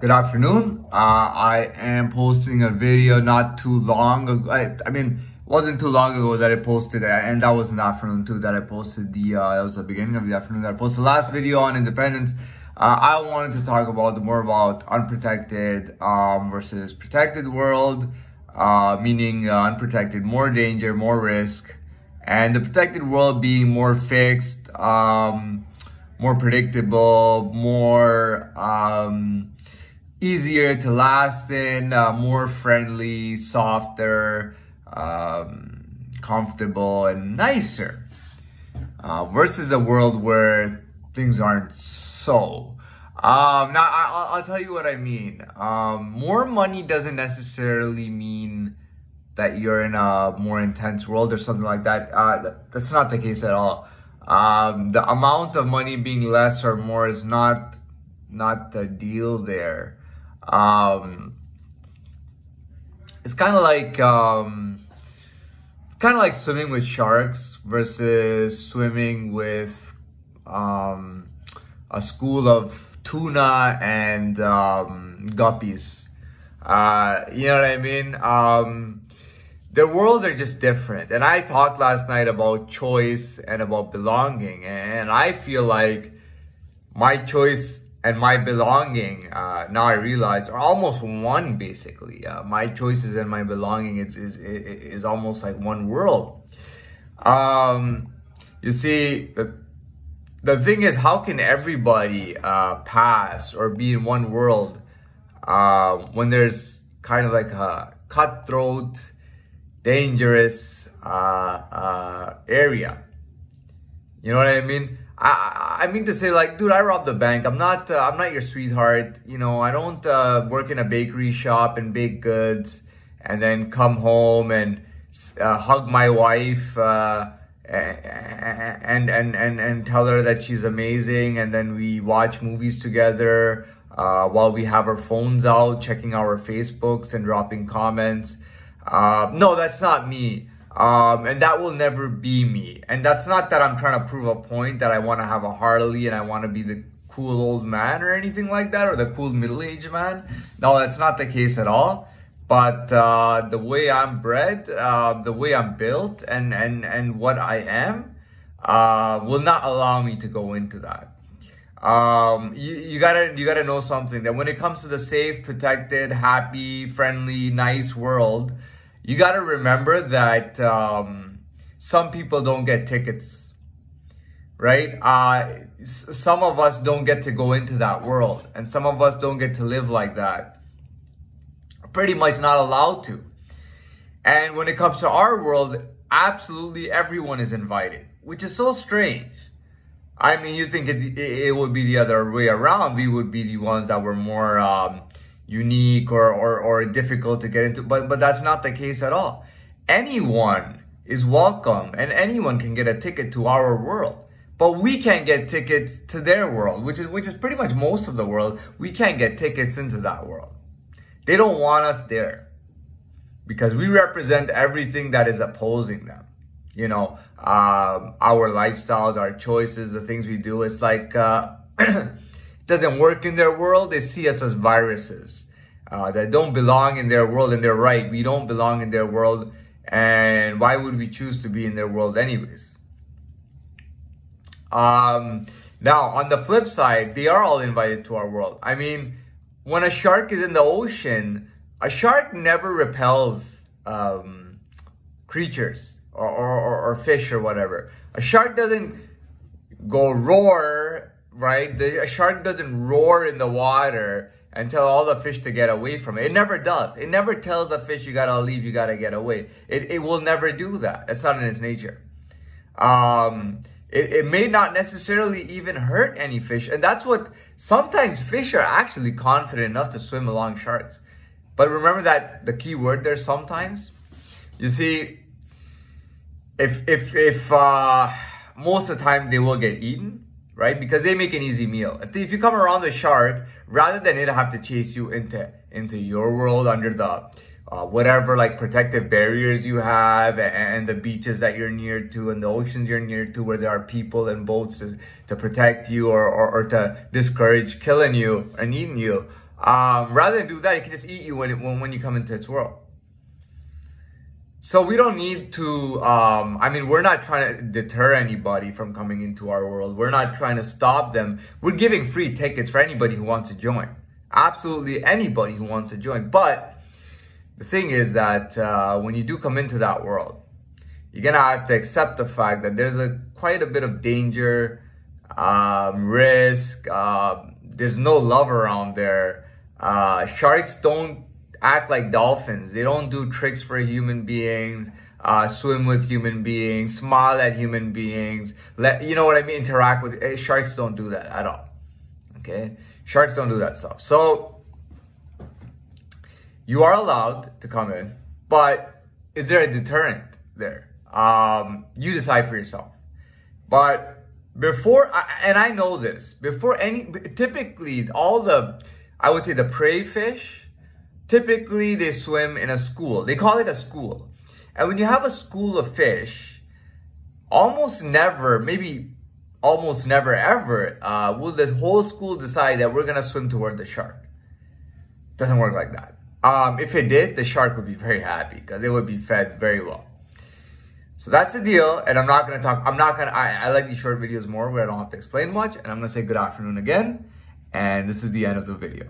Good afternoon. Uh, I am posting a video not too long ago. I, I mean, wasn't too long ago that I posted, and that was the afternoon too that I posted the, uh, that was the beginning of the afternoon that I posted the last video on independence. Uh, I wanted to talk about more about unprotected um, versus protected world, uh, meaning uh, unprotected, more danger, more risk, and the protected world being more fixed, um, more predictable, more um, easier to last in, uh, more friendly, softer, um, comfortable, and nicer. Uh, versus a world where things aren't so. Um, now, I, will tell you what I mean. Um, more money doesn't necessarily mean that you're in a more intense world or something like that. Uh, that's not the case at all. Um, the amount of money being less or more is not not the deal there. Um, it's kind of like um, kind of like swimming with sharks versus swimming with um, a school of tuna and um, guppies. Uh, you know what I mean? Um, their worlds are just different. And I talked last night about choice and about belonging, and I feel like my choice and my belonging, uh, now I realize, are almost one basically. Uh, my choices and my belonging is, is, is almost like one world. Um, you see, the, the thing is, how can everybody uh, pass or be in one world uh, when there's kind of like a cutthroat, dangerous uh, uh, area? You know what I mean? I, I mean to say like, dude, I robbed the bank. I'm not, uh, I'm not your sweetheart. You know, I don't uh, work in a bakery shop and bake goods and then come home and uh, hug my wife uh, and, and, and, and tell her that she's amazing. And then we watch movies together uh, while we have our phones out, checking our Facebooks and dropping comments. Uh, no, that's not me. Um, and that will never be me. And that's not that I'm trying to prove a point that I want to have a Harley and I want to be the cool old man or anything like that or the cool middle aged man. No, that's not the case at all. But uh, the way I'm bred, uh, the way I'm built, and and and what I am, uh, will not allow me to go into that. Um, you, you gotta you gotta know something that when it comes to the safe, protected, happy, friendly, nice world you got to remember that um, some people don't get tickets, right? Uh, some of us don't get to go into that world, and some of us don't get to live like that. Pretty much not allowed to. And when it comes to our world, absolutely everyone is invited, which is so strange. I mean, you think it, it, would be the other way around. We would be the ones that were more um, unique or, or, or difficult to get into, but, but that's not the case at all. Anyone is welcome and anyone can get a ticket to our world. But we can't get tickets to their world, which is which is pretty much most of the world. We can't get tickets into that world. They don't want us there because we represent everything that is opposing them. You know, um, our lifestyles, our choices, the things we do. It's like uh, doesn't work in their world, they see us as viruses uh, that don't belong in their world, and they're right. We don't belong in their world, and why would we choose to be in their world anyways? Um, now, on the flip side, they are all invited to our world. I mean, when a shark is in the ocean, a shark never repels um, creatures or, or, or, fish or whatever. A shark doesn't go roar right? The, a shark doesn't roar in the water and tell all the fish to get away from it. It never does. It never tells the fish you gotta leave, you gotta get away. It, it will never do that. It's not in its nature. Um, it, it may not necessarily even hurt any fish. And that's what sometimes fish are actually confident enough to swim along sharks. But remember that the key word there sometimes. You see, if if if uh, most of the time they will get eaten, right? Because they make an easy meal. If, if you come around the shark, rather than it have to chase you into into your world under the uh, whatever like protective barriers you have and, and, the beaches that you're near to and the oceans you're near to where there are people and boats to, to protect you or, or, or to discourage killing you and eating you Um, rather than do that, it can just eat you when, it, when, when you come into its world. So we don't need to, um, I mean, we're not trying to deter anybody from coming into our world. We're not trying to stop them. We're giving free tickets for anybody who wants to join. Absolutely anybody who wants to join. But the thing is that uh, when you do come into that world, you're gonna have to accept the fact that there's a quite a bit of danger, um, risk. Uh, there's no love around there. Uh, sharks don't act like dolphins. They don't do tricks for human beings. Uh, swim with human beings, smile at human beings. Let you know what I mean. Interact with eh, sharks. Don't do that at all. Okay, sharks don't do that stuff. So you are allowed to come in, but is there a deterrent there? Um, you decide for yourself. But before, and I know this, before any, typically all the, I would say the prey fish Typically, they swim in a school. They call it a school. And when you have a school of fish, almost never, maybe almost never ever, uh, will the whole school decide that we're going to swim toward the shark. Doesn't work like that. Um, if it did, the shark would be very happy because it would be fed very well. So that's the deal. And I'm not going to talk, I'm not going to, I like these short videos more where I don't have to explain much. And I'm going to say good afternoon again. And this is the end of the video.